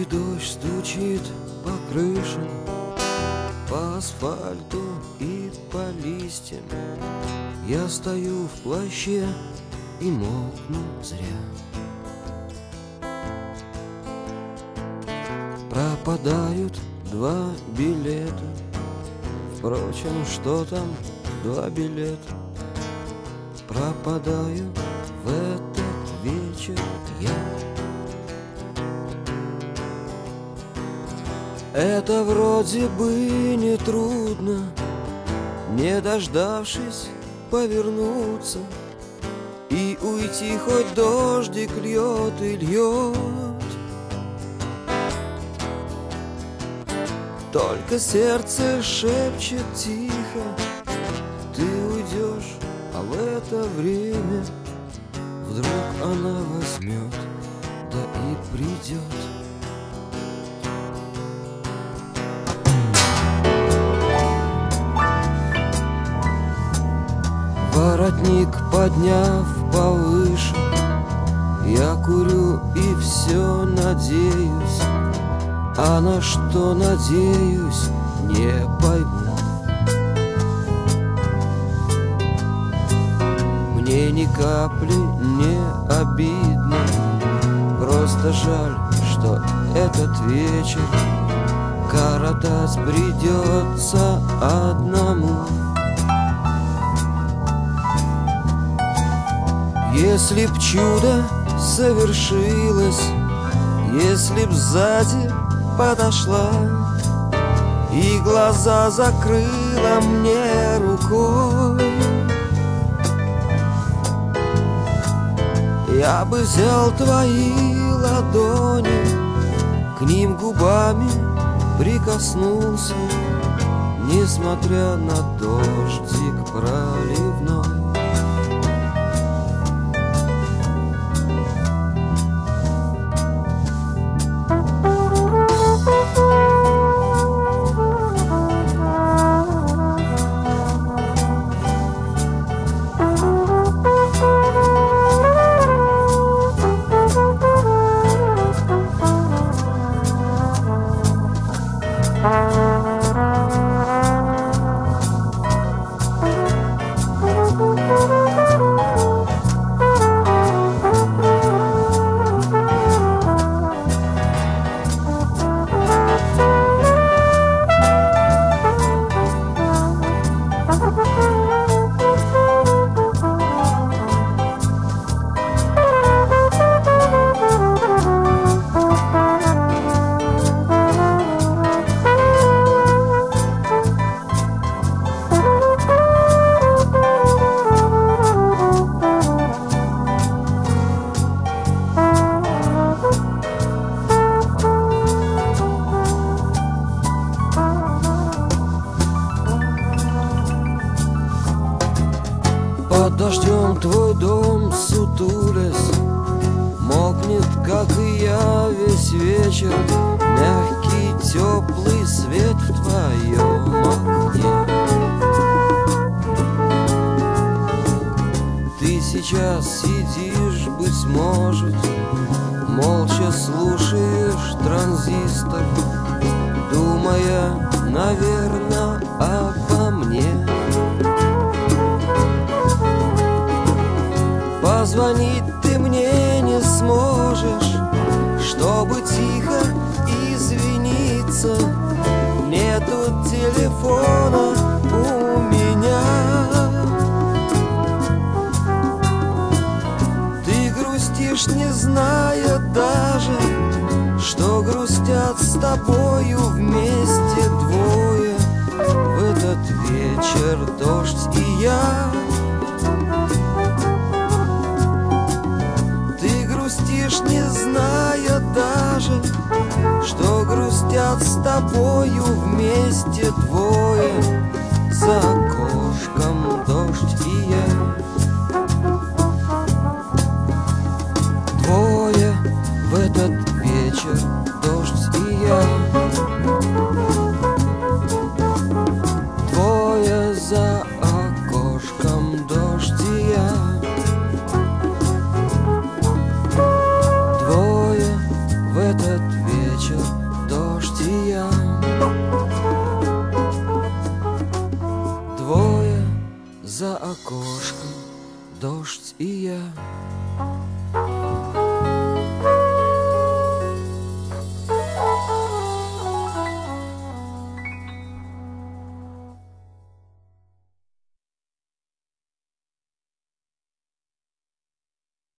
Желтый дождь стучит по крышам, по асфальту и по листьям. Я стою в плаще и мокну зря. Пропадают два билета Впрочем, что там два билета Пропадаю в этот вечер я Это вроде бы не трудно Не дождавшись повернуться. И уйти хоть дождик льет и льет. Только сердце шепчет тихо Ты уйдешь, а в это время Вдруг она возьмет, да и придет Воротник подняв повыше. Я курю и все надеюсь. А на что надеюсь, не пойму. Мне ни капли не обидно. Просто жаль, что этот вечер Коротать придется одному Если б чудо совершилось, Если б сзади подошла И глаза закрыла мне рукой. Я бы взял твои ладони К ним губами прикоснулся Несмотря на дождик проливной твой дом сутулясь Мокнет, как и я, весь вечер. Мягкий, теплый свет в твоем окне. Ты сейчас сидишь, быть может Молча слушаешь транзистор Думая, наверное, обо телефона у меня. Ты грустишь, не зная даже, что грустят с тобою вместе двое. В этот вечер дождь и я. Ты грустишь, не зная даже, что грустят с тобою вместе двое. За окошком дождь и я. Двое в этот вечер, дождь и я. За окошком дождь и я